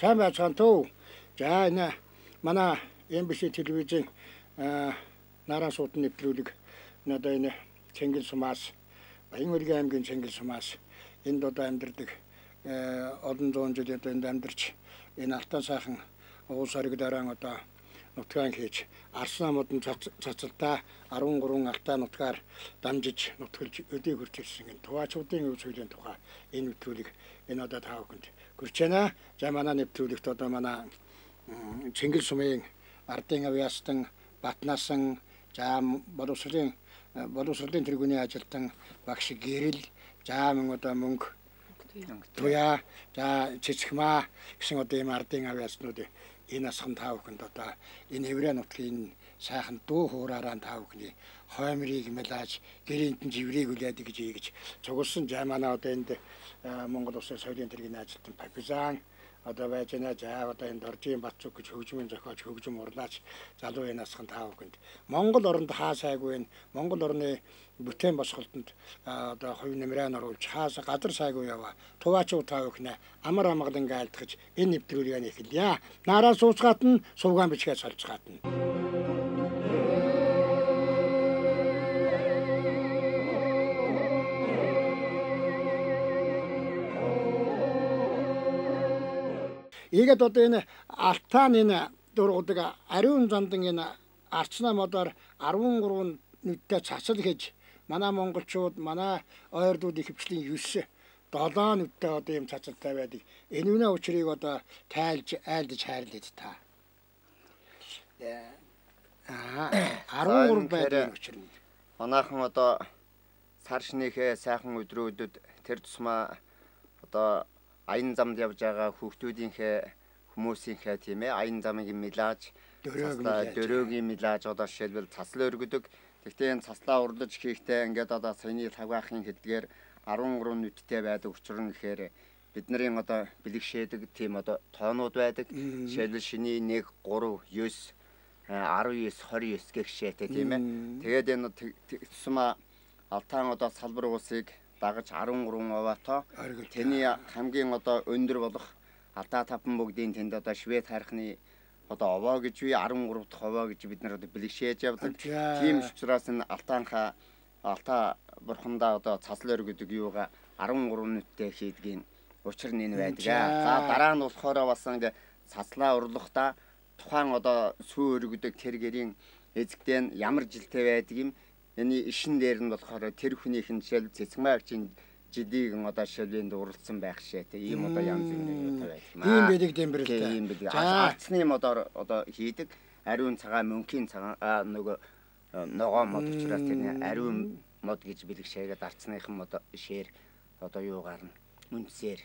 Сайн байцгаана төө. За энэ манай MBC телевизийн наран суудан нэвтрүүлэг надад энэ Цэнгэл сумаас Баянургийн аймгийн Цэнгэл сумаас энд одоо амьдардаг олон зуун жил одоо энд амьдарч энэ алтан сайхан уус оргилаараа одоо нутгаан хийж арслан модон цацалтаа 13 алтаа нутгаар дамжиж нутгалж өдөө хурж ирсэн энэ туваачуудын өв сөйлийн тухай энэ нэвтрүүлэг энэ одоо таа бүхэнд хүрч байна. За манай нэвтрүүлэгт одоо манай Чингис сумын ардын авьяастан Батнасан за боловсролын боловсролын тэргүүний ажилтан багш Гэрэл за мөн одоо мөнгө туяа за цэцгмаа гэсэн одоо ийм ардын авьяаснууд энэ асхан таа бүхэнд одоо энэ еврей нутгийн сайхан дуу хуураараа таа бүхний хоймрыг мэлааж гэрээнд нь живрийг үлээд гэж ийгэж цугулсан жаймана одоо энд Монгол улсын соёлын тэргийн ажилтан Папизан одоо байж байна. За одоо энэ Доржийн Батцуг гэж хөгжмийн зохиолч хөгжим урлаач залуу энэ асхан таа бүхэнд Монгол оронд хаа сайгүй вэ? Монгол орны бүтээн босголтод одоо хувь нэмрээ оруулж хааса газар сайгүй яваа. Туваачуу таа бүхнэ амар амгалан гаалдгаж энэ нэвтрүүлгийг эхэлье. Нараа сууцгаат нь сувгаан бичгээ солилцгаат нь. Ийгэд одоо энэ алтаан энэ дургудаг ариун зандан энэ арчнаа модоор 13 нүдтэй цацал хийж манай монголчууд манай ойрдууд их хвчлийн 9 долоо нүдтэй одоо юм цацалтай байдаг. Энэ үнэ учрыг одоо тайлж айлдж хайрлаад та. Аа 13 байдаг учир нь. Манайхан одоо сар шинийхээ сайхан өдрүүдэд тэр тусмаа одоо аян замд явж байгаа хүүхдүүдийнхээ хүмүүсийнхээ тийм ээ аян замыг милааж дөрөөгийн милааж одоо жишээлбэл цаслаа өргөдөг. Тэгтээ энэ цаслаа урлаж хийхдээ ингээд одоо саяны тавгаахын хэдгээр 13 нүдтэй байдаг нь гэхээр бидний одоо бэлгшээдэг тийм одоо тоонууд байдаг. Жишээлбэл шиний 1 3 9 19 29 гэх шээтэй тийм ээ. Тэгээд энэ тусмаа алтаан одоо салбар уусыг дагаж 13 овоото тэний хамгийн одоо өндөр болох алдаа таван бүгдийн тэнд одоо швед харихны одоо овоо гэж би 13 дахь овоо гэж бид нар одоо бэлгшээж явдаг. Тийм учраас энэ алтаанха алтаа бурхандаа одоо цаслаар гэдэг юугаа 13 нүттэй хийдгийн учир нь энэ байдаг. За дараа нь болохоор бас ингээ цаслаа урлахдаа тухайн одоо сүү өргөдөг тэр гэрийн эзэгтэй нь ямар жилтэй байдаг юм Яны ишин дээр нь болохоор тэр хүнийх нь жишээл цэцмаагчийн жилийг одоо шилэнд уралдсан байх шээ те ийм одоо янз бүрийн юу байдаг. Ийм байдаг дэмбэрэлтэй. Ийм байдаг. Арцны модоор одоо хийдэг ариун цагаан мөнхийн цагаан нөгөө ногоо мод учраас тэрний ариун мод гэж бэлгшээгээд арцныхан мод шээр одоо юу гарна мөнцээр.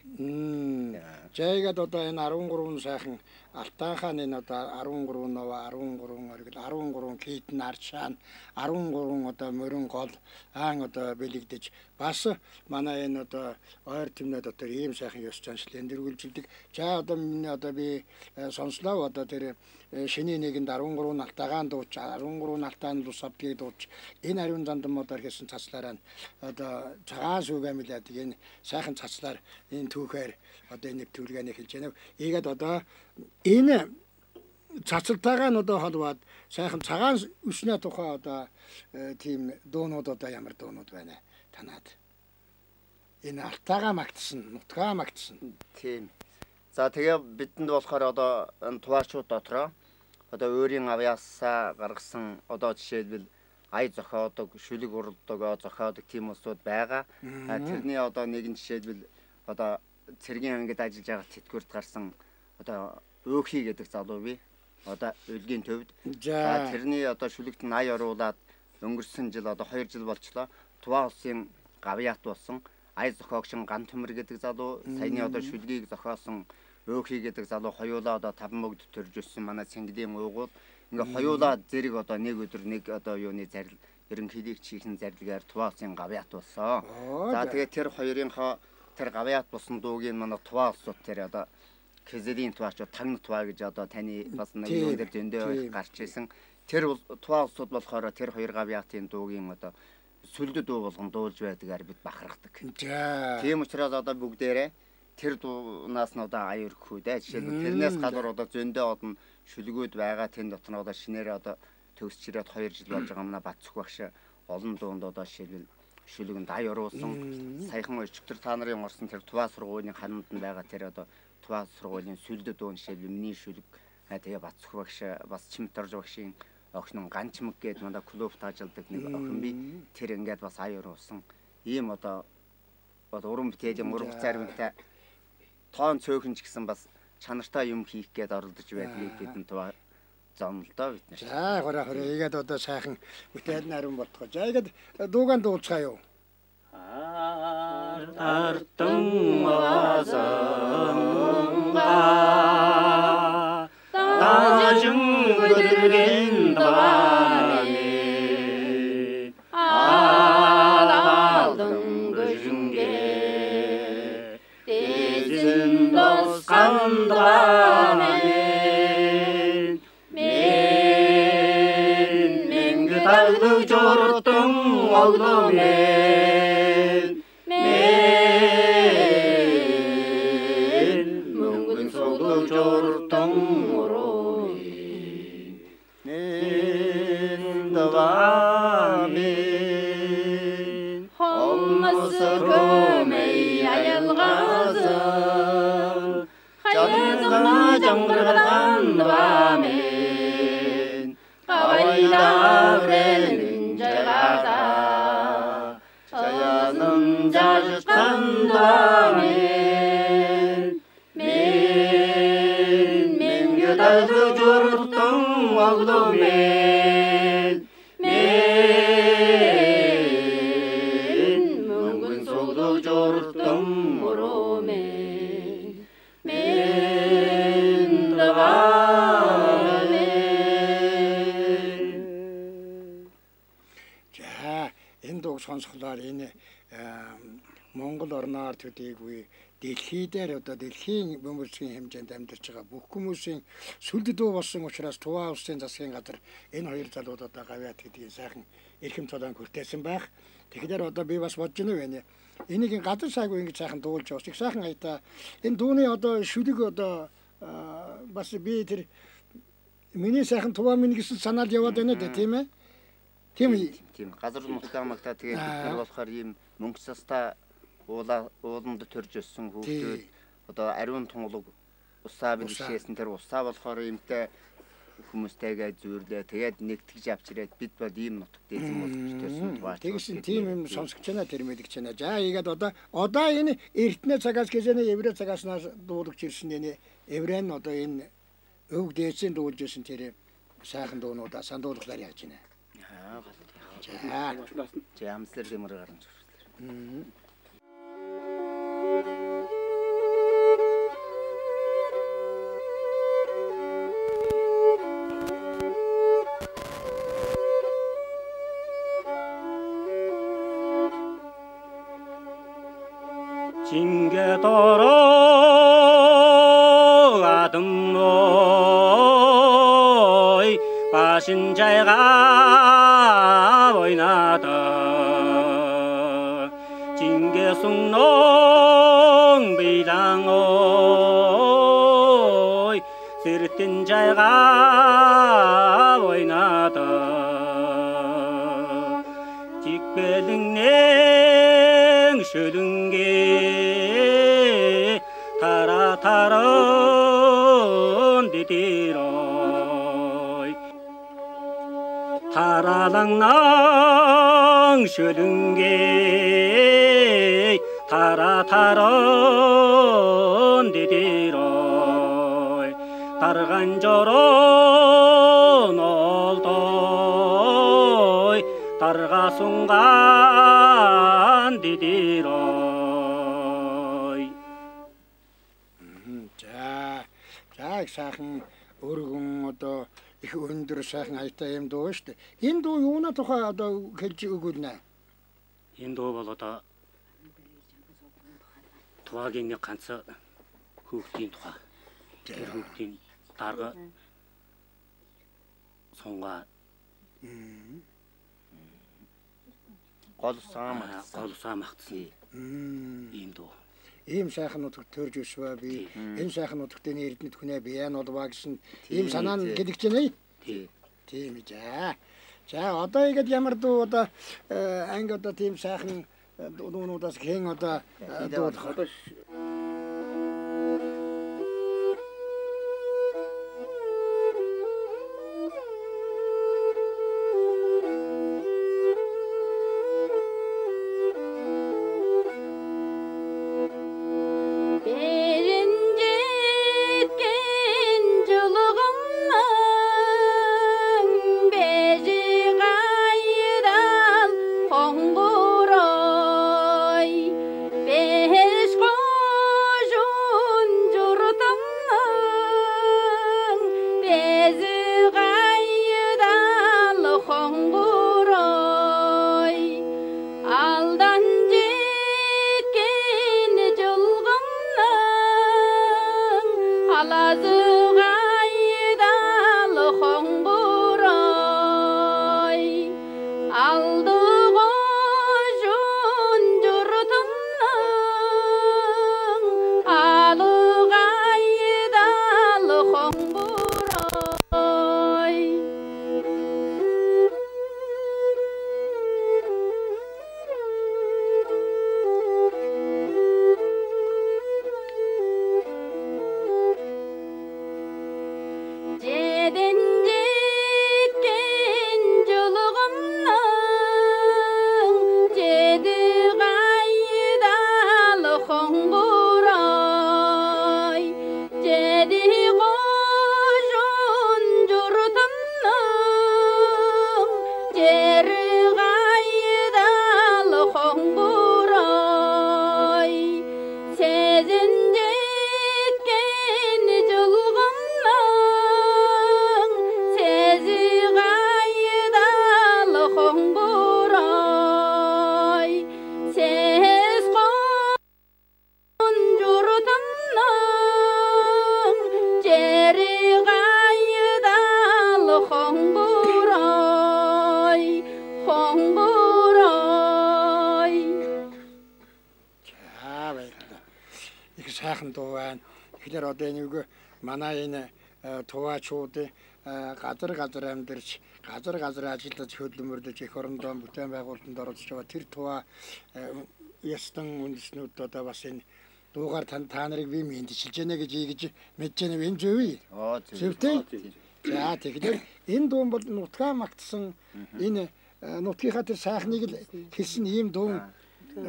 Жайгаад одоо энэ 13 сайхан Алтаанхаа энэ одоо 13 нова 13 оргил 13 китэн арчаан 13 одоо мөрөн гол аан одоо бэлэгдэж бас манай энэ одоо ойр тэмнээ дотор ийм сайхан ёс заншлын дэргүүлждэг. За одоо миний одоо би э, сонслоо одоо тэр э, шиний нэгэнд 13 налтаагаан дууч 13 налтаан лус авдгийг дууч. Энэ ариун зандан модоор хийсэн цацлаараа одоо цагаан сүгэмэлээд энэ сайхан цацлаар энэ түүхээр одоо энэ нэвтрүүлгээ хэлж байна. Ийгээд одоо энэ цацалтайгаа нь одоо холбоод сайхан цагаан өснө тухай одоо э, тийм дуунууд одоо ямар дуунууд байна танаад энэ алтаага магтсан нутгаа магтсан. Тийм за тэгээ бидэнд болохоор одоо энэ туваачууд дотроо одоо өөрийн авьяасаа гаргасан одоо жишээлбэл ай зохиодог шүлэг уралдаг зохиодог тийм улсууд байгаа. Тэрний одоо нэгэн жишээлбэл одоо цэргийн ангид ажиллаж байгаа тэтгэврт гарсан одоо өөхий гэдэг залуу бий одоо үлгийн төвд. За. Тэрний одоо шүлэгт 80 оруулаад өнгөрсөн жил одоо 2 жил болчлоо Туваа улсын гавьяат болсон ай зохиогчн ган төмөр гэдэг залуу саяны одоо шүлгийг зохиосон өөхий гэдэг залуу хоёулаа одоо таван мөгд төрж өссөн манай цэнглийн уугуул ингээ хоёулаа зэрэг одоо нэг өдөр нэг одоо юуны зарил ерөнхийлөгч чихэн зарилгаар Туваа улсын гавьяат болсон. За тэгээд тэр хоёрынхоо тэр гавьяат болсон дуугийн манай Туваа улсууд тэр одоо Кэзэлийн Туваачууд тагна Туваа гэж одоо таны бас нэг юм дээр зөндөө гарч исэн. Тэр Туваа улсууд болохоор тэр хоёр гавьяатын дуугийн одоо сүлдэд дуу болгон дуулж байдгаар бид бахархдаг. Тийм учраас одоо бүгдээрээ тэр дуунаас нь одоо аяр хүү дээ. Жишээлбэл тэрнээс гадуур одоо зөндөө одон шүлгүүд байгаа тэн дотор нь одоо шинээр одоо төгсч ирээд 2 жил болж байгаа мна бат цөх багш олон дуунд одоо жишээлбэл шүлгэнд ая оруулсан. Саяхан өчтөр та нарын орсон тэр туваа сургуулийн ханамд нь байгаа тэр одоо туваа сургуулийн сүлдэд дуун жишээлбэл миний шүлэг тэгээ бат цөх багш бас чимтарж багшийн охин ганчмэг гээд манай клубт ажилладаг нэг охин би. Тэр ингээд бас ая оруулсан. Ийм одоо уран бүтээлийн уран заримтай тоон цөөхөн ч гэсэн бас чанартай юм хийх гээд оролдож байдгийг бидэнд зам л доо бид нар. За хороо хороо игээд одоо сайхан бүтээд нарийн болтгоо. За игээд дуугаан дуулцгаа юу? артан асанга таажин гүдэргэн Salome. Орноор төдийгүй дэлхий дээр одоо дэлхийн бөмбөрцгийн хэмжээнд амьдарч байгаа бүх хүмүүсийн сүлд дуу болсон учраас Туваа улсын засгийн газар энэ хоёр залууд одоо гавьяат гэдгийг сайхан эрхэм цолон хүртээсэн байх. Тэгэхээр одоо би бас бодож байна вэ? Энийг газар сайгүй ингэж сайхан дуулж явах. Их сайхан айтаа энэ дууны одоо шүлэг одоо бас би тэр миний сайхан Туваа минь гэсэн санаал яваад байна дээ тийм ээ. Тийм тийм газар нутгаа магтаа тэгээд болохоор ийм мөнгө цастаа уулаа ууланд төрж өссөн хүүхдүүд одоо ариун тунгалаг усаа бэлшээсэн тэр усаа болохоор иймтэй хүмүүстэйгээ зүйрлээ тэгээд нэгтгэж авч ирээд бид бол ийм нутагт эзэн болж төрсөн туваач. Тэгээс нь тийм юм сонсогч байна тэр мэдгч байна. За ийгээд одоо одоо энэ эртнээ цагаас гэжэнэ еврей цагааснаас дуулж ирсэн энэ еврей нь одоо энэ өвг дээсийн дуулж ирсэн тэр сайхан дуунуудаа сандуулгалаар яаж байна. Аа гал. За Жамслэр гэмэр гарч ирлээ. 징 todo. гарга сунгаан дидэрой. За яг сайхан өргөн одоо их өндөр сайхан аятай юм дуу шүү дээ. Энэ дуу юуна тухай одоо хэлж өгүүлнэ. Энэ дуу бол одоо туагийн нэг ганц хүүхдийн тухай. Тэр хүүхдийн дарга сунгаа. Мм. Гол саам гол саа магтсан Мм. ийм дуу. ийм нутагт төрж өсвөө би энэ сайхан нутагт энэ эрдэнэт хүнээ биян болваа гэсэн ийм санаа нь гэдэг чинь ээ. тий. Тийм ээ. За. Одоо ихэд ямар дуу одоо э, анги одоо тийм сайхан э, дуунуудаас хэн одоо э, дуулах Одоо сайхан дуу байна. Тэгэхээр одоо энэ үг манай энэ э, туваачуудын э, газар газар амьдарч газар газар ажиллаж хөдөлмөрлөж их орондоо бүтээн байгуулалтанд оролцож байгаа тэр туваа э, ястан үндэснүүд одоо бас энэ дуугаар та та нарыг би мэдчилж байна гэж ийгэж мэдж байна юм зөв үү? Оо Зөвтэй. За тэгэхээр энэ дуу бол нутгаа магтсан энэ нутгийнхаа тэр сайхныг л хэлсэн ийм дуу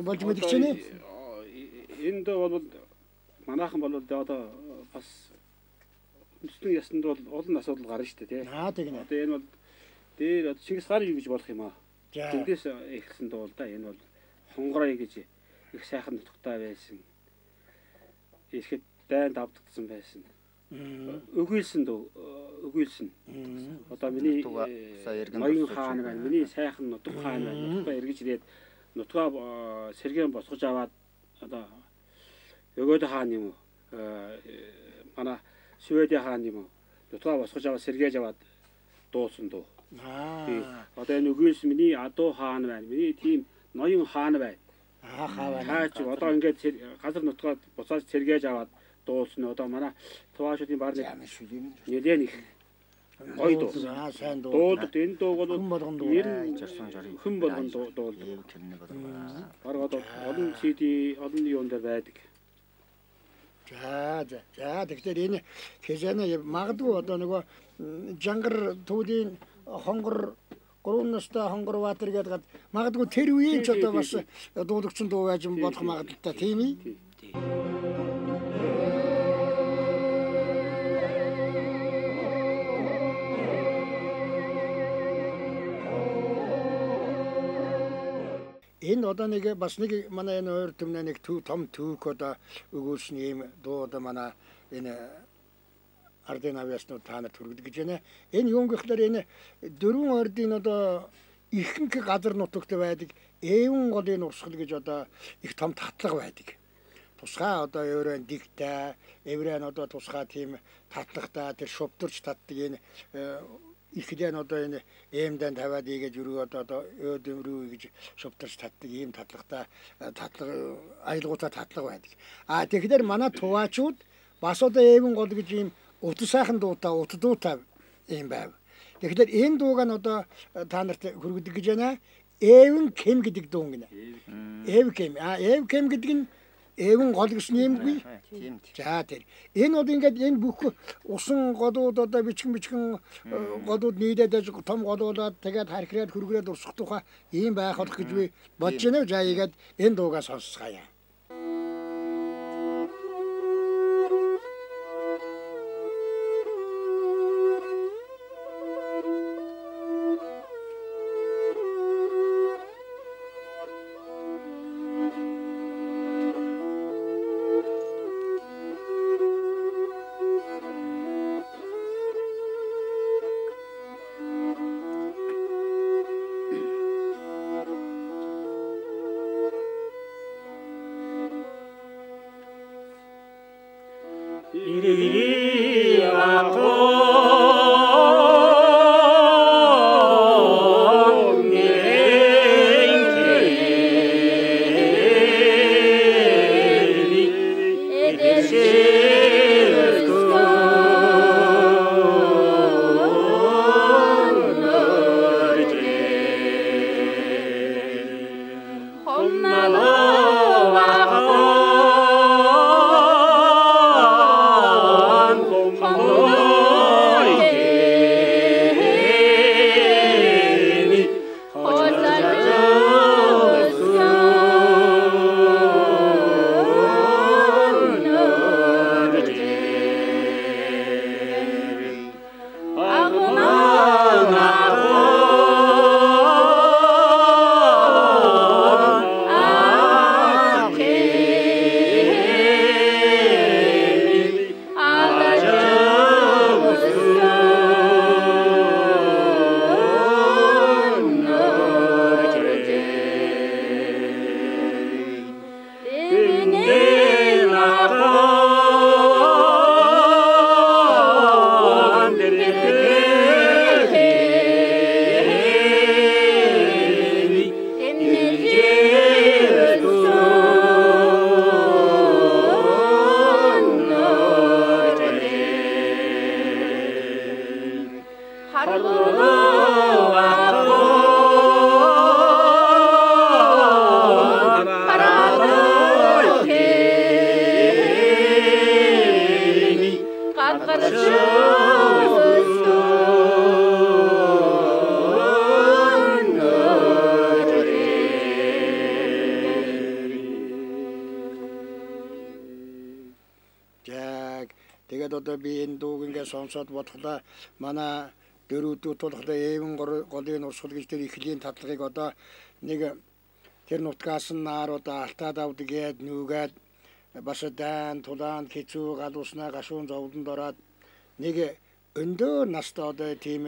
болж мэдгэж. Одоо энэ дөө бол манайхан бол одоо бас үндэстэн ясанд бол олон асуудал гарна шүү дээ тий. Аа тэгнэ. Одоо энэ бол дээр одоо Чингис хаан юу гэж болох юм аа. Тэндээс эхэлсэн дуу л да. Энэ бол хонгорой гэж их сайхан нутагтай байсан. Ирэхэд дайнд авдагдсан байсан. Өгүүлсэн дөө өгүүлсэн. Одоо миний э, ноён босгож хаан байна. Миний сайхан нутаг хаан байна. Нутгаа эргэж ирээд нутгаа э, сэргэн босгож аваад одоо өгөөд хаан юм уу? э, Манай Шведийн хаан юм уу? Нутгаа босгож аваад сэргээж аваад дуусан дуу. Тий. Аа. Одоо энэ өгөөс миний адуу хаан байна. Миний тийм ноён хаан байна. Аа хаа байна. Хаач одоо ингээд газар нутгаа буцааж сэргээж аваад дуулсан. Одоо манай туваашуудын бар нэг нэлээд их гоё дуу. Аа сайн дуу. Дуулд энэ дуу бол Хүн болгон дуу. ер Аа, нь жарсан жарыг. хүн болгон дуу- дуулдаг. Эв тэрний болгоо. Бараг одоо олон CD олон юун дээр байдаг. За за. За тэгэхээр энэ хязааны магадгүй одоо нөгөө жангар түүлийн хонгор гурван настай хонгор ватер гэдэг магадгүй тэр үеийн ч одоо бас дуудагчин дуу байж болох магадaltaй тийм ээ. Тий. Энэ одоо нэг бас нэг манай энэ өөр төмнө нэг төв том төвк одоо өгүүлсэн ийм дуу одоо манай энэ ардын авьяаснууд та нарт хүргэж гэж байна. Энэ юм гэхлээр энэ дөрвөн ордын одоо ихэнх газар нутагт байдаг эвэн голын урсгал гэж одоо их том татлага байдаг. Тусгай одоо өөрөө дигтэй, эврэн одоо тусгай тийм татлагтай тэр шувдурч татдаг энэ ихлэн одоо энэ эмдэн тавиад ийгээд юу одоо одоо өөдөм рүү гэж шувтарч татдаг ийм татлагата татлага аялгуудаа татлага байдаг. А тэгэхээр манай туваачууд бас одоо эвэн гол гэж ийм утас сайхан дуутай ут дуутай юм байв. Тэгэхээр энэ дууг нь одоо та нарт хүргэдэг гэж байна. Эвэн кем гэдэг дуу гинэ. Эв кем. А эв кем гэдэг нь эвэн гол гэсэн юмгүй. За тэр. Энэ бол ингээд энэ бүх усан голууд одоо бичгэн бичгэн голууд нийлээд аж том голуулаад тэгээд хархираад хөргөрөөд урсах тухай ийм байх болох гэж би бодож байна. За ийгээд энэ дуугаа сонсцгаая. Сонсоод бодглоо манай дөрүүдүүд болохоор эвэн голын урсгал гэж тэр ихлийн татлагыг одоо нэг тэр нутгаас нь наар одоо алтаад авдаг яад нүгээд бас дан тулаан хизүү гал уснаа гашуун зовлонд ороод нэг өндөр настай одоо тийм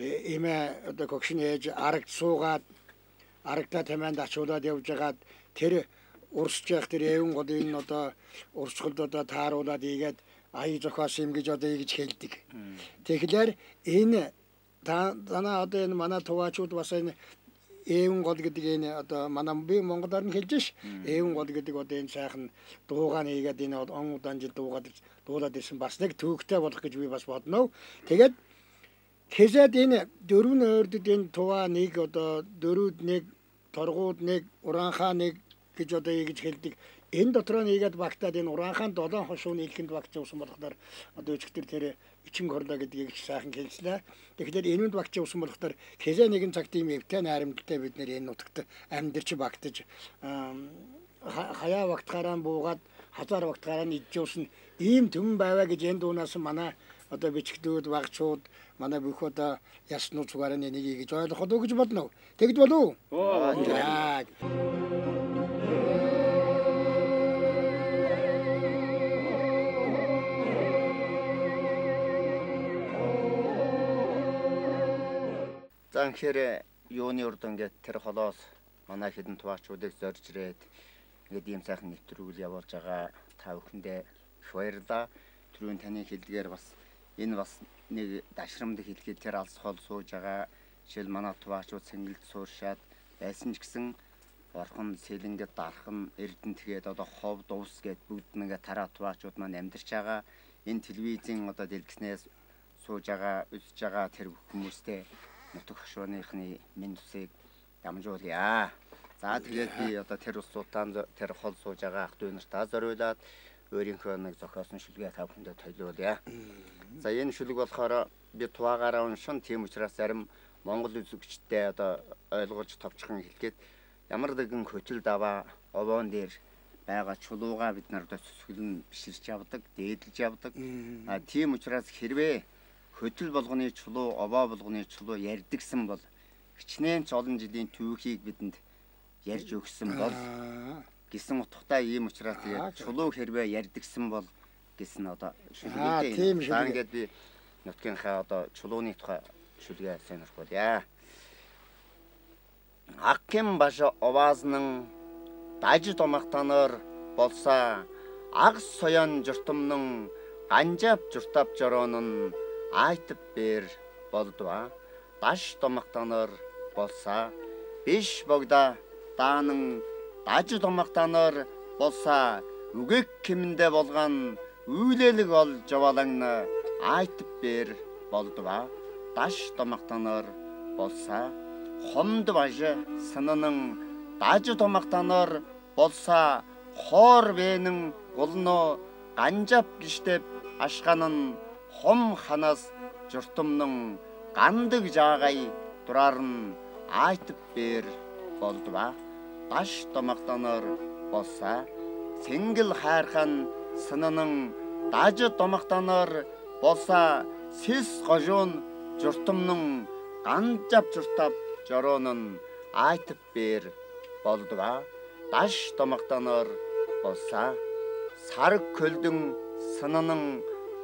эмээ одоо когшин ээж арагт суугаад арагта тамианд ачуулаад явж байгаад тэр урсж явах тэр эвэн голын одоо урсгалд одоо тааруулаад ийгээд ая зохиос юм гэж одоо ийгэж хэлдэг. Тэгэхээр энэ танаа одоо энэ манай туваачууд бас энэ эвэн гол гэдэг энэ одоо манай би монголоор нь хэлж ш. Эвэн гол гэдэг одоо энэ сайхан дуугаа нэгээд энэ он удаан жил дуугаад дуулаад ирсэн бас нэг төвөгтэй болох гэж би бас бодно. Тэгээд Хэзээд энэ дөрвөн ойрдод энэ туваа нэг одоо дөрүүд нэг торгууд нэг ураанхаа нэг гэж одоо ийгэж хэлдэг. Энэ дотроо нэгээд багтаад энэ ураанхаан долоон хошууны илхэнд багч усан болохоор одоо өчигдөр тэр ичин горлоо гэдгийг сайхан хэлснэ. Тэгэхээр энэнд багч усан болохоор хэзээ нэгэн цагт ийм эвтэй найрамдалтай бид нэр энэ нутагт амьдарч багтаж хаяа багтахаараа буугаад хазаар багтахаараа идчихсэн ийм төмөн байваа гэж энэ дуунаас манай одоо бичгдүүд багчууд манай бүх одоо яснуу цугаар нь энийг гэж ойлгох уу гэж бодно. Тэгд болов уу? За. За тэгэхээр юуны урд ингээд тэр холоос манай хэдэн тугаачуудыг зорж ирээд ингээд ийм сайхан нэвтрүүл явуулж байгаа та бүхэндээ их баярлалаа. Түрүүн таны хэлдгээр бас энэ бас нэг дашрамд хэлгээд тэр алс хол сууж байгаа жишээл манай туваачууд сэнгэлд сууршаад байсан ч гэсэн орхон сэлэнгэд дархан эрдэнэ тэгээд одоо хов дувс гэд бүгд нэгэ тараа туваачууд маань амьдарч байгаа энэ телевизийн одоо дэлгэснээс сууж байгаа үзэж байгаа тэр хүмүүстэй нутаг хошууныхны минь тусыг дамжуулъя. За тэгээд би одоо тэр улсуудаа тэр хол сууж байгаа ах дүү нартаа зориулаад өөрийнхөө нэг зохиосон шүлгээ тав хүндээ төлөөлье. За энэ шүлэг болохоор би туваагаараа уншин тийм учраас зарим Монгол үзэгчтэй одоо ойлгож товчхон хэлгээд ямар нэгэн хөтөл даваа овоон дээр байгаа чулууга бид нар одоо цэцгэлэн биширч явдаг, дээдлж явдаг. А тийм учраас хэрвээ хөтөл болгоны чулуу, овоо болгоны чулуу ярдгсан бол хичнээн ч олон жилийн түүхийг бидэнд ярьж өгсөн бол гисэн утгатай ийм учраас тэгээд чулуу хэрвээ ярдгсан бол гэсэн одоо шүлгээтэй. тийм шүлгээ. ингээд би нутгийнхаа одоо чулууны тухай шүлгээ сонирхуулъя. Акким баш оваазнан даж домахтанаар болсаа аг соён журтамнан ганжап журтап жороонон айтып бер болдуа баш томактаныр болса беш богда даның дажы томактаныр болса үгек кемінде болған үйлелік ол жобалаңны айтып бер болдуа баш томактаныр болса қомды бажы сынының дажы томактаныр болса хор бенің ұлыны қанжап кіштеп ашқанын хом ханас жұртымның қандық жағай тұрарын айтып бер болды ба баш тамақтанар болса сеңгіл хайырхан сынының дажы тамақтанар болса сез қожон жұртымның қанжап жұртап жоронын айтып бер болды ба Даш тамақтанар болса сары көлдің сынының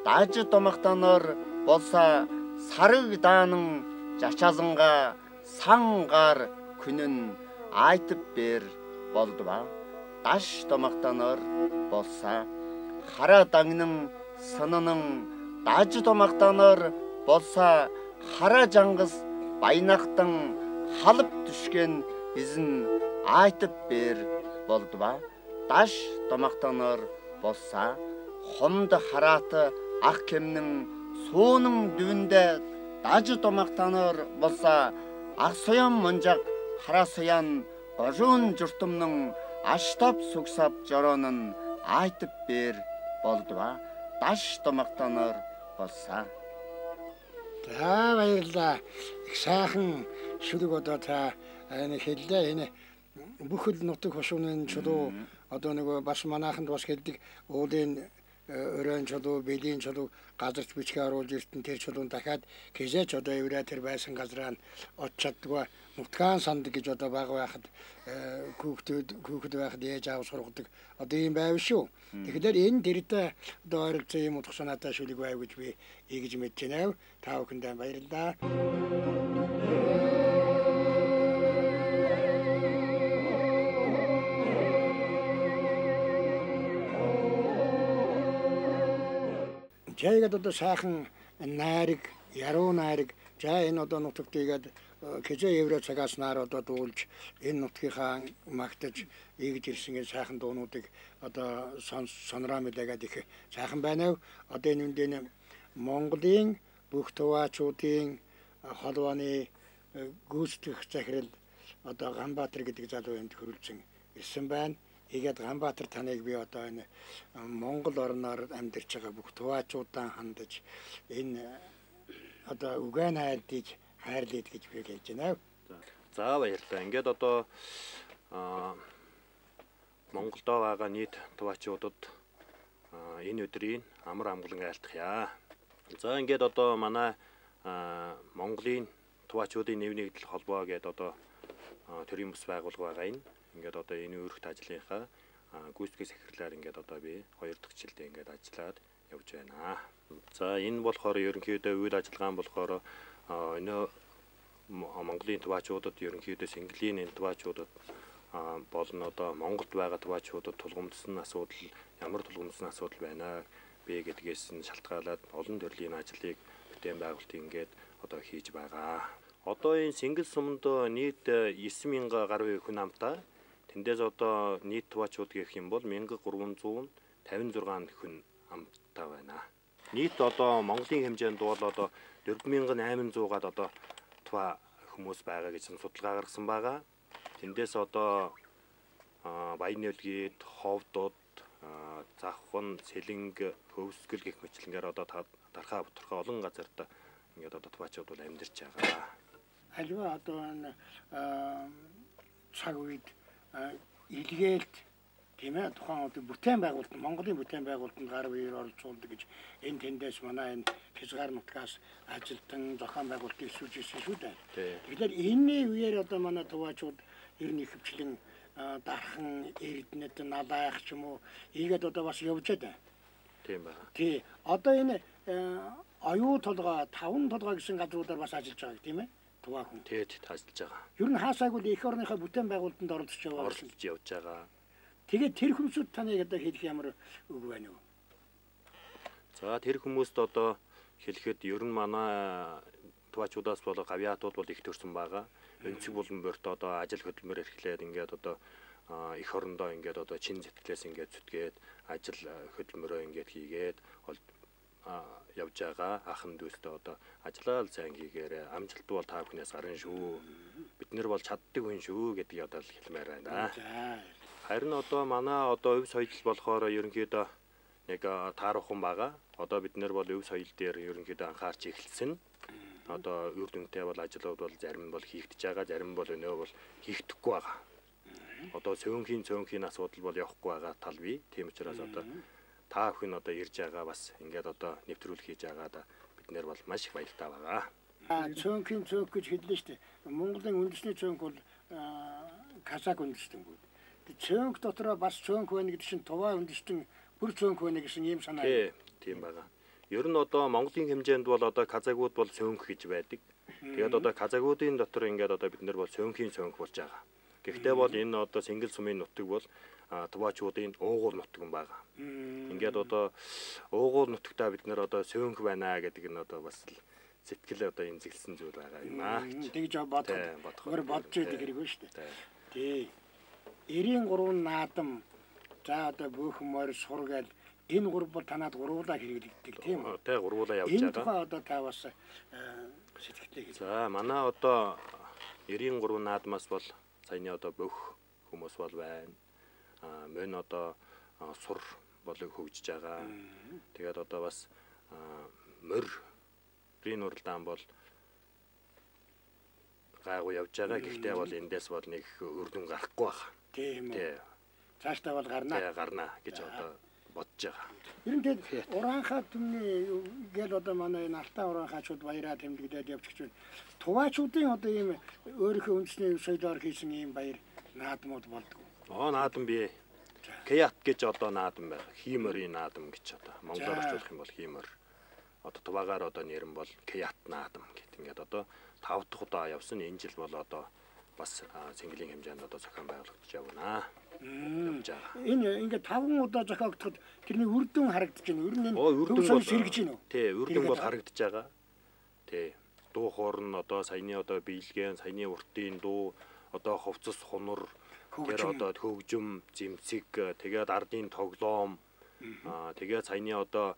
дажи болса, болсаа сарыг даанан Саң қар күнін айтып бер болды ба? даш домогтоноор болса хара дагнын сынының дажы домогтоноор болса хара жаңғыз байнақтың қалып түшкен ізін айтып бер болды ба? даш домогтоноор болса Құмды хараты ах кемнэн суунын дүндэ даж домахтанаар болсаа ах соён монжаг хараа соён гожуун журтамнан аштап сүгсап жороонон айтып бэр болдва. Даш домахтанаар болсаа За баярлалаа. Их сайхан шүлэг одоо та энэ хэллээ. Энэ бүхэл нутаг хошууны чулуу одоо нөгөө бас манайханд бас хэлдэг уулын өрөөний чулуу, бэлийн чулуу газарт бичгээ оруулж иртэн тэр чулуун дахиад хизээч одоо еврей тэр байсан газраа нь оччаддгаа нутгаан санд гэж одоо баг байхад хүүхдүүд хүүхэд байхад ээж аав сургадаг одоо ийм байв шүү. Тэгэхээр энэ дэрдэ одоо ойролцоо ийм утга санаатай шүлэг байв гэж би ийгэж мэдэж байна. Та бүхэндээ баярлалаа. Жайгаад одоо сайхан найраг, яруу найраг, за энэ одоо нутагт игээд кэжэ евро цагаас наар одоо дуулж энэ нутгийнхаа магтаж ийгж ирсэн энэ сайхан дуунуудыг одоо сонроо мэдээгээд их сайхан байна? Одоо энэ үндэ энэ Монголын бүх туваачуудын холбооны гүйцэтгэх захирал одоо Ганбаатар гэдэг залуу энд хөрөлжин ирсэн байна. Тэгээд Ганбаатар таныг би одоо энэ Монгол орноор амьдарч байгаа бүх туваачуудаа хандаж энэ одоо үгэн хайрдыг хайрлаад гэж би хэлж байна. За баярлалаа. Ингээд одоо аа Монголдо байгаа нийт туваачуудад аа энэ өдрийн амар амгалан айлтгая. За ингээд одоо манай Монголын туваачуудын нэв нэгдэл холбоо гэдэг одоо төрийн бүс байгуулга байгаа энэ. Ингээд одоо энэ өөрхт ажлынхаа гүйцэтгэх сахирлаар ингээд одоо би хоёр дахь жилдээ ингээд ажиллаад явж байна. За энэ болохоор ерөнхийдөө үйл ажиллагаа нь болохоор энэ Монголын туваачуудад ерөнхийдөө Сингалийн энэ туваачуудад болон одоо Монголд байгаа туваачуудад тулгамдсан асуудал ямар тулгамдсан асуудал байна бэ гэдгээс нь шалтгаалаад олон төрлийн ажлыг бүтээн байгуулалт ингээд одоо хийж байгаа. Одоо энэ Сингл сумд нийт 9000 гаруй хүн амтай. Тэндээс одоо нийт туваачууд гэх юм бол 1356 хүн амтай байна. Нийт одоо Монголын хэмжээнд бол одоо 4800-аад одоо тува хүмүүс байгаа гэж судалгаа гаргасан байгаа. Тэндээс одоо баяны үлгийд, ховдод, завхан, сэлэнг, хөвсгөл гэх мэтлэнгээр одоо дархаа бутархаа олон газарт ингээд одоо туваачууд бол амьдарч байгаа. Аливаа одоо энэ цаг үед илгээлт тийм ээ тухайн одоо бүтээн байгуулалт Монголын бүтээн байгуулалтанд гар биеэр оролцуулдаг гэж энэ тэндээс манай энэ хязгаар нутгаас ажилтан зохион байгуулалтыг эсвэж ирсэн шүү дээ. Тэгэхээр энэний үеэр одоо манай туваачууд ер нь ихэвчлэн дархан эрдэнэт налайх ч юм уу ийгээд одоо бас явж байгаа. Тийм байна. Тий. Одоо энэ оюу толгой, таван толгой гэсэн газруудаар бас ажиллаж байгаа тийм ээ? Туваа хүн. Тэгээд ажиллаж байгаа. Ер нь хаасаагүй л эх орныхаа бүтээн байгуулалтанд оролцож байгаа. Оролцож явж байгаа. Тэгээд тэр хүмүүсүүд таныг одоо хэлэх ямар үг байна вэ? За тэр хүмүүст одоо хэлэхэд ер нь манай туваачудаас бол гавьяатууд бол их төрсөн байгаа. Өнцөг болон борт одоо ажил хөдөлмөр эрхлээд ингээд одоо эх орондоо ингээд одоо чин зэтгэлээс ингээд зүтгээд ажил хөдөлмөрөө ингээд хийгээд явж байгаа ахын дүүстэй одоо ажиллаа л сайн хийгээрээ амжилт бол та бүхнээс гарна шүү. Бид нэр бол чаддаг хүн шүү гэдгийг одоо л хэлмээр байна. Харин одоо манай одоо өв соёл болохоор ерөнхийдөө нэг таарахын байгаа. Одоо бид нэр бол өв соёл дээр ерөнхийдөө анхаарч эхэлсэн одоо үр дүнтэй бол ажлууд бол зарим нь бол хийгдэж байгаа, зарим нь бол өнөө бол хийгдэхгүй байгаа. Одоо цөөнхийн цөөнхийн асуудал бол явахгүй байгаа тал бий. Тийм учраас одоо та бүхэн одоо ирж байгаа бас ингээд одоо нэвтрүүлэг хийж байгаад бид нэр бол маш их баяртай байгаа. А цөөнхийн цөөнх гэж хэллээ шүү дээ. Монголын үндэсний цөөнх бол казак үндэстэн. Цөөнх дотроо бас цөөнх байна гэдэг чинь туваа үндэстэн бүр цөөнх байна гэсэн ийм санаа. Тийм байгаа. Ер нь одоо Монголын хэмжээнд бол одоо казагууд бол цөөнх гэж байдаг. Тэгээд одоо казагуудын дотор ингээд одоо бид нар бол цөөнхийн цөөнх болж байгаа. Гэхдээ бол энэ одоо Сингл сумын нутаг бол туваачуудын уугуул нутаг юм байгаа. Ингээд одоо уугуул нутагтаа бид нар одоо цөөнх байна гэдэг нь одоо бас сэтгэл одоо эмзэглсэн зүйл байгаа юм аа гэж. Тэгж бодох. Өөр бодож байдаг хэрэг байна шүү дээ. Тий. 93 наадам за одоо бөөх морь сургаал энэ гурав бол танад гурвуулаа хэрэглэгддэг тийм үү? Тэ гурвуулаа явж байгаа. Энэ тухай одоо та бас сэтгэлтэй хэл. За манай одоо 93 наадмаас бол саяны одоо бүх хүмүүс бол байна. Мөн одоо сур бол хөгжиж байгаа. Тэгээд одоо бас морийн уралдаан бол гайгүй явж байгаа. Гэхдээ бол эндээс бол нэг үр дүн гарахгүй байна. Тийм үү. Цаашдаа бол гарнаа. Тий гарнаа гэж одоо бодож байгаа. Ер нь тэгээд ураанхаа түмний гэл одоо манай энэ алтан ураанхаачууд баяраа тэмдэглээд явчих чинь туваачуудын одоо ийм өөрийнхөө үндэсний соёлоор хийсэн ийм баяр наадмууд болдог. Аа наадам бие. Каят гэж одоо наадам байна. Хиймөрийн наадам гэж одоо монголоор орчуулах юм бол хиймөр. Одоо туваагаар одоо нэр нь бол каят наадам гэдэг. Ингээд одоо тав дахь удаа явсан энэ жил бол одоо бас цэнгэлийн хэмжээнд одоо зохион байгуулагдаж явна. Энэ ингээд таван удаа зохиогдоход тэрний үр дүн харагдаж байна. Ер нь үр дүн бол сэргэж байна уу? Тий, үр дүн бол харагдаж байгаа. Тий. Дуу хоорн одоо саяны одоо биелгэн, саяны уртын дуу, одоо хувцас хунар, тэр одоо хөгжим, зэмцэг, тэгээд ардын тоглоом, тэгээд саяны одоо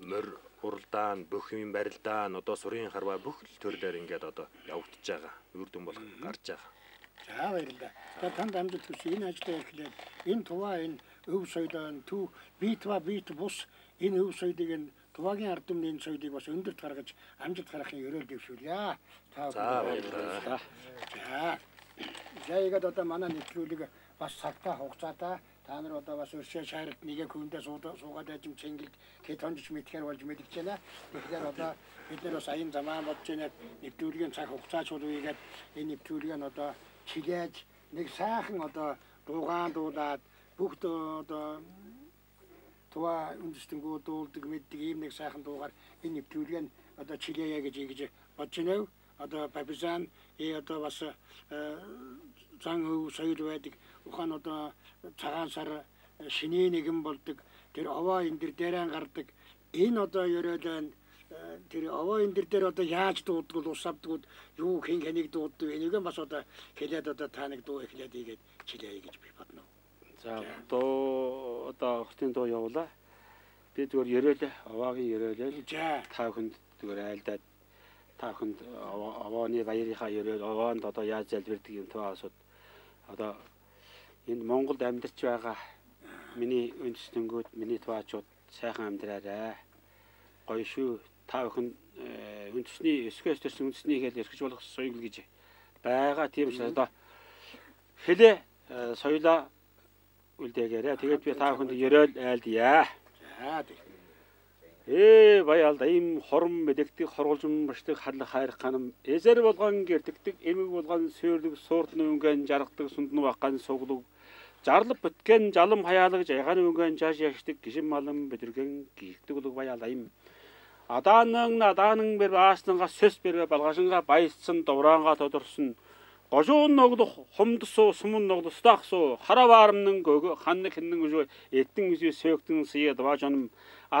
морь уралдаан, бүх юм барилдаан, одоо сурын харваа бүх төрлөөр ингээд одоо явагдаж байгаа. Үр дүн бол гарч байгаа. За баярлалаа. За танд амжилт хүсье. Энэ ажлаа эхлээд энэ туваа энэ өв соёлын төв бит ба бит бус энэ өв соёлыг энэ туваагийн ард түмний соёлыг бас өндөрт гаргаж амжилт гаргахын өрөөл дэвшүүлье. Та баярлалаа. За. Яг одоо манай нэвтрүүлэг бас цагтаа хугацаатай та нар одоо бас өршөө шаард нэгэ хүндээ суугаад ажим чингэл хэд хонж мэдхээр болж мэдгэж байна. Тэгэхээр одоо бид нар бас аян замаа бодож байна. Нэвтрүүлгийн цаг хугацаач болвыгээд энэ нэвтрүүлгийг одоо чилээж нэг сайхан одоо дуугаан дуулаад бүх одоо туа үндэстэнгүү дуулдаг мэддэг ийм нэг сайхан дуугаар энэ нэвтрүүлгийг одоо чилээе гэж ингэж бодож байна. Одоо Папизан э одоо бас зан өв соёл байдаг. Ухаан одоо цагаан сар шиний нэгэн болдог. Тэр овоо энэ дэр дээрэн гардаг. Энэ одоо ерөөлөө э, тэр овоо энэ төр дээр одоо яаж дууддаг ус авдаг юу хэн хэнийг дууддаг энийг бас одоо хэлээд одоо та нэг дуу эхлээд игээд чилээ гэж би бодно. За доо одоо хотын дуу явуулаа. Би зүгээр оваагийн ерөөлөө. За Та бүхэнд зүгээр айлдаад та бүхэнд овоо- овооны баярынхаа ерөөл овоонд одоо яаж залбирдаг юм това асууд одоо энэ Монголд амьдарч байгаа миний үндэстнгүүд миний туваачууд сайхан амьдраарай. Гоё шүү. Та бүхэн үндэсний өсгөөс төрсэн үндэсний хэл эрхэж болох соёл гэж байгаа. Тийм учраас одоо хэлээ э, соёлоо үлдээгээрэй. Тэгээд би та бүхэнд ерөөл айлдъя. за тэг. Э, баялдайым, хорм медектик хоролжум баштык хадлы хайр ханым. Эзер болгон кертиктик эмэг болгон сөйрдүк сортун өнгөн жарыктык сундун баккан соғылып, Жарылып бүткен жалым хаялык жайган өнгөн жаш яштык кишим малым бүтүрген кийиктик улук баялдайым. Атаның, атаның бер астыңга сөз бербе балгашыңга байытсын, добранга тодурсын. Қожуын оғды құмды со, сұмын оғды көгі, ханны кіннің өзі, еттің өзі, сөктің сыйы, дұба жоным.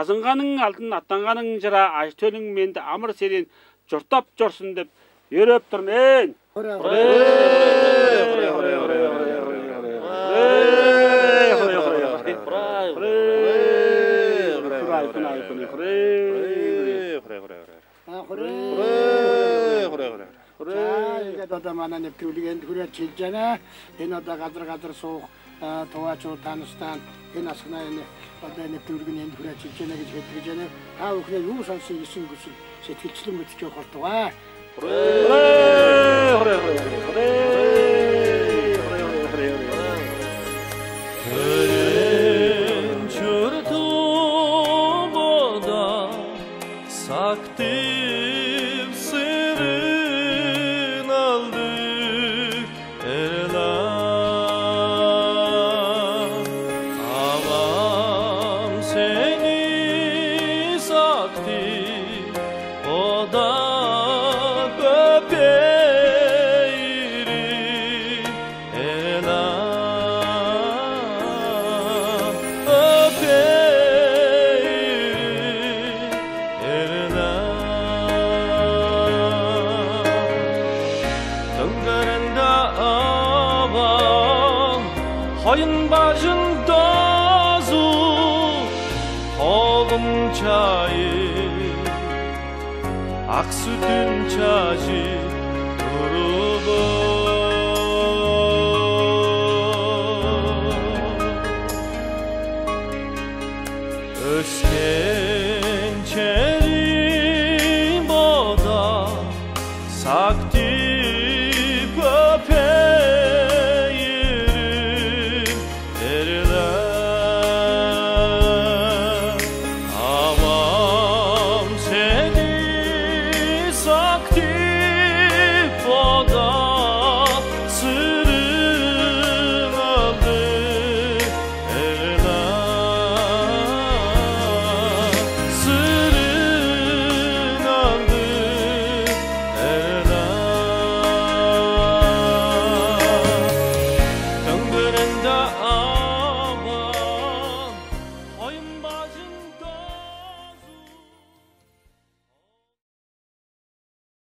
Азанганын алдан атанганын жара ажтөлэн мэнд амар сэрийн журтап жорсон деп а хөрөө За ингээд одоо манай нэвтрүүлгийн хүрээ чилж байна. Энэ одоо газар газар суух туваачуу танастан энэ асгнаа энэ одоо нэвтрүүлгийн энэ хүрээ чилж байна гэж хэлж байна. Та бүхэн юу сонсон исэн гүсэл сэтгэлчлэн мэдчих явах болтугай. Çırtıboda 악수든 자지 돌아봐